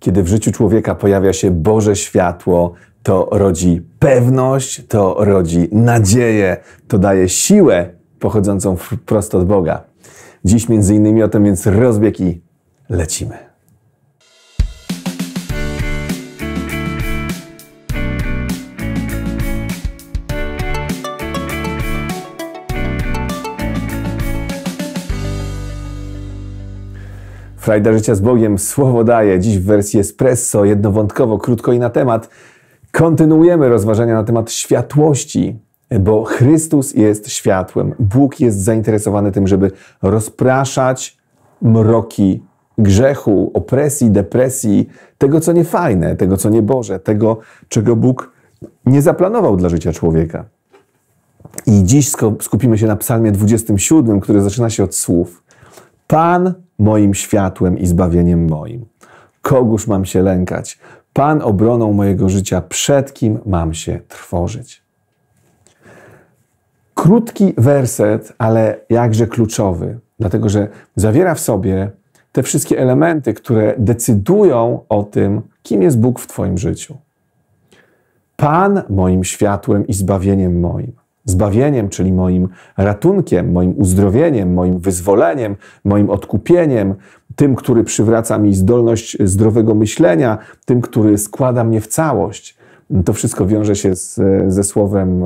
Kiedy w życiu człowieka pojawia się Boże światło, to rodzi pewność, to rodzi nadzieję, to daje siłę pochodzącą wprost od Boga. Dziś między innymi o tym, więc rozbieg i lecimy. Frajda życia z Bogiem, słowo daje. Dziś w wersji espresso, jednowątkowo, krótko i na temat. Kontynuujemy rozważania na temat światłości, bo Chrystus jest światłem. Bóg jest zainteresowany tym, żeby rozpraszać mroki grzechu, opresji, depresji, tego, co niefajne, tego, co nieboże, tego, czego Bóg nie zaplanował dla życia człowieka. I dziś skupimy się na Psalmie 27, który zaczyna się od słów: Pan moim światłem i zbawieniem moim. Kogóż mam się lękać? Pan obroną mojego życia, przed kim mam się trwożyć? Krótki werset, ale jakże kluczowy, dlatego że zawiera w sobie te wszystkie elementy, które decydują o tym, kim jest Bóg w Twoim życiu. Pan moim światłem i zbawieniem moim zbawieniem, czyli moim ratunkiem, moim uzdrowieniem, moim wyzwoleniem, moim odkupieniem, tym, który przywraca mi zdolność zdrowego myślenia, tym, który składa mnie w całość. To wszystko wiąże się z, ze słowem,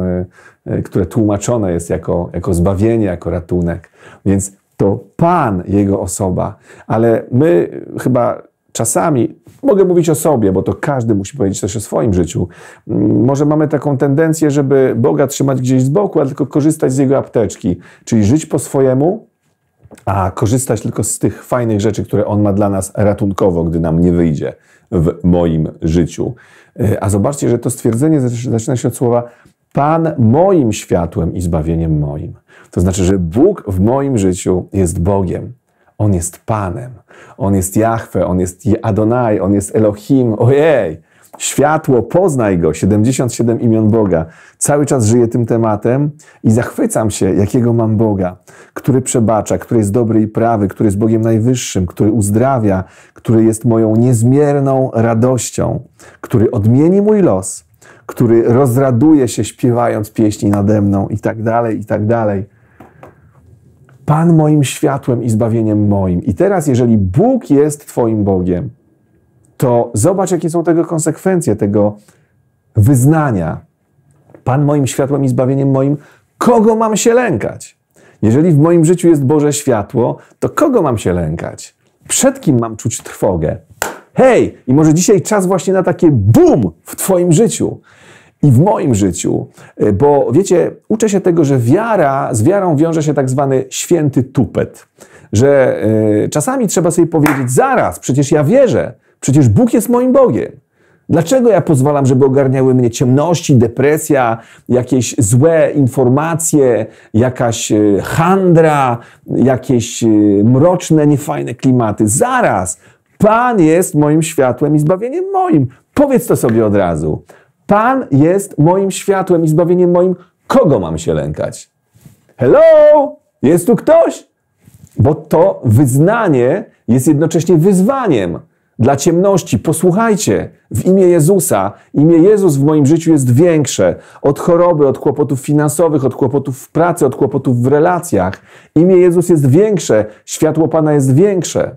e, które tłumaczone jest jako, jako zbawienie, jako ratunek. Więc to Pan, Jego osoba, ale my chyba czasami, mogę mówić o sobie, bo to każdy musi powiedzieć coś o swoim życiu. Mm, może mamy taką tendencję, żeby Boga trzymać gdzieś z boku, a tylko korzystać z Jego apteczki, czyli żyć po swojemu, a korzystać tylko z tych fajnych rzeczy, które On ma dla nas ratunkowo, gdy nam nie wyjdzie w moim życiu. E, a zobaczcie, że to stwierdzenie zaczyna się od słowa Pan moim światłem i zbawieniem moim. To znaczy, że Bóg w moim życiu jest Bogiem. On jest Panem. On jest Jahwe, On jest Adonai, On jest Elohim. Ojej! Światło, poznaj Go, 77 imion Boga. Cały czas żyję tym tematem i zachwycam się, jakiego mam Boga, który przebacza, który jest dobry i prawy, który jest Bogiem najwyższym, który uzdrawia, który jest moją niezmierną radością, który odmieni mój los, który rozraduje się śpiewając pieśni nade mną i tak dalej, i tak dalej. Pan moim światłem i zbawieniem moim. I teraz, jeżeli Bóg jest Twoim Bogiem, to zobacz, jakie są tego konsekwencje, tego wyznania. Pan moim światłem i zbawieniem moim, kogo mam się lękać? Jeżeli w moim życiu jest Boże światło, to kogo mam się lękać? Przed kim mam czuć trwogę? Hej, i może dzisiaj czas właśnie na takie boom w Twoim życiu i w moim życiu, y, bo wiecie, uczę się tego, że wiara, z wiarą wiąże się tak zwany święty tupet, że y, czasami trzeba sobie powiedzieć, zaraz, przecież ja wierzę, przecież Bóg jest moim Bogiem. Dlaczego ja pozwalam, żeby ogarniały mnie ciemności, depresja, jakieś złe informacje, jakaś y, handra, jakieś mroczne, niefajne klimaty? Zaraz! Pan jest moim światłem i zbawieniem moim. Powiedz to sobie od razu. Pan jest moim światłem i zbawieniem moim. Kogo mam się lękać? Hello? Jest tu ktoś? Bo to wyznanie jest jednocześnie wyzwaniem dla ciemności. Posłuchajcie, w imię Jezusa, imię Jezus w moim życiu jest większe od choroby, od kłopotów finansowych, od kłopotów w pracy, od kłopotów w relacjach. Imię Jezus jest większe, światło Pana jest większe.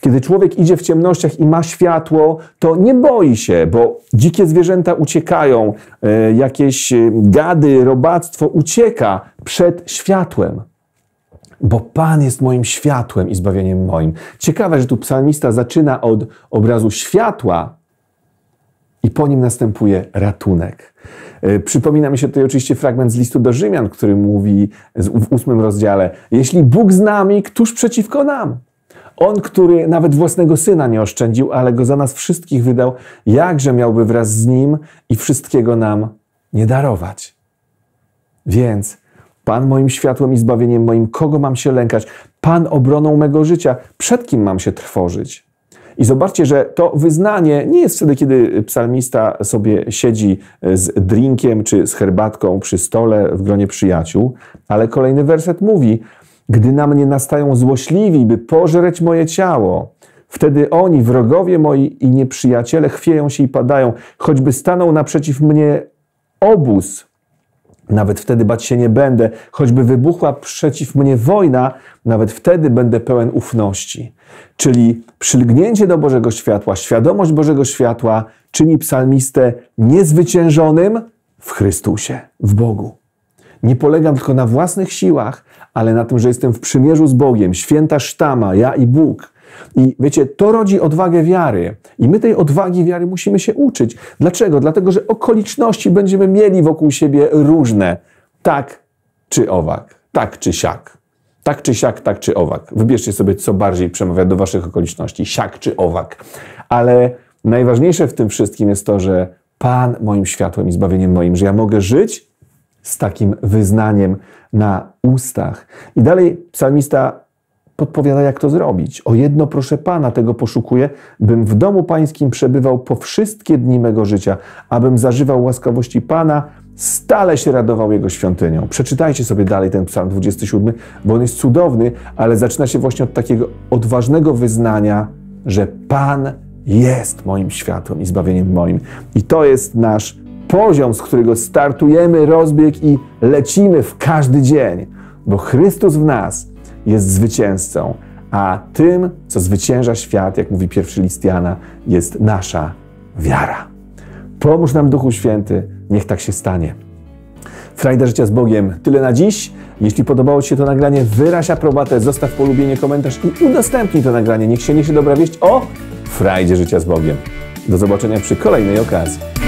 Kiedy człowiek idzie w ciemnościach i ma światło, to nie boi się, bo dzikie zwierzęta uciekają, e, jakieś e, gady, robactwo ucieka przed światłem. Bo Pan jest moim światłem i zbawieniem moim. Ciekawe, że tu psalmista zaczyna od obrazu światła i po nim następuje ratunek. E, przypomina mi się tutaj oczywiście fragment z listu do Rzymian, który mówi w ósmym rozdziale: Jeśli Bóg z nami, któż przeciwko nam? On, który nawet własnego syna nie oszczędził, ale go za nas wszystkich wydał, jakże miałby wraz z nim i wszystkiego nam nie darować. Więc Pan moim światłem i zbawieniem moim, kogo mam się lękać? Pan obroną mego życia, przed kim mam się trwożyć? I zobaczcie, że to wyznanie nie jest wtedy, kiedy psalmista sobie siedzi z drinkiem czy z herbatką przy stole w gronie przyjaciół, ale kolejny werset mówi: gdy na mnie nastają złośliwi, by pożreć moje ciało, Wtedy oni, wrogowie moi i nieprzyjaciele, chwieją się i padają. Choćby stanął naprzeciw mnie obóz, nawet wtedy bać się nie będę. Choćby wybuchła przeciw mnie wojna, nawet wtedy będę pełen ufności. Czyli przylgnięcie do Bożego światła, świadomość Bożego światła czyni psalmistę niezwyciężonym w Chrystusie, w Bogu. Nie polegam tylko na własnych siłach, ale na tym, że jestem w przymierzu z Bogiem, święta sztama, ja i Bóg. I wiecie, to rodzi odwagę wiary. I my tej odwagi wiary musimy się uczyć. Dlaczego? Dlatego, że okoliczności będziemy mieli wokół siebie różne. Tak czy owak, tak czy siak. Tak czy siak, tak czy owak. Wybierzcie sobie, co bardziej przemawia do waszych okoliczności, siak czy owak. Ale najważniejsze w tym wszystkim jest to, że Pan moim światłem i zbawieniem moim, że ja mogę żyć z takim wyznaniem na ustach. I dalej psalmista podpowiada, jak to zrobić. O jedno proszę Pana, tego poszukuję, bym w domu Pańskim przebywał po wszystkie dni mego życia, abym zażywał łaskawości Pana, stale się radował Jego świątynią. Przeczytajcie sobie dalej ten psalm 27, bo on jest cudowny, ale zaczyna się właśnie od takiego odważnego wyznania, że Pan jest moim światłem i zbawieniem moim. I to jest nasz poziom, z którego startujemy rozbieg i lecimy w każdy dzień, bo Chrystus w nas jest zwycięzcą, a tym, co zwycięża świat, jak mówi pierwszy list Jana, jest nasza wiara. Pomóż nam Duchu Święty, niech tak się stanie. Frajda życia z Bogiem. Tyle na dziś. Jeśli podobało Ci się to nagranie, wyraź aprobatę, zostaw polubienie, komentarz i udostępnij to nagranie. Niech się niesie dobra wieść o frajdzie życia z Bogiem. Do zobaczenia przy kolejnej okazji.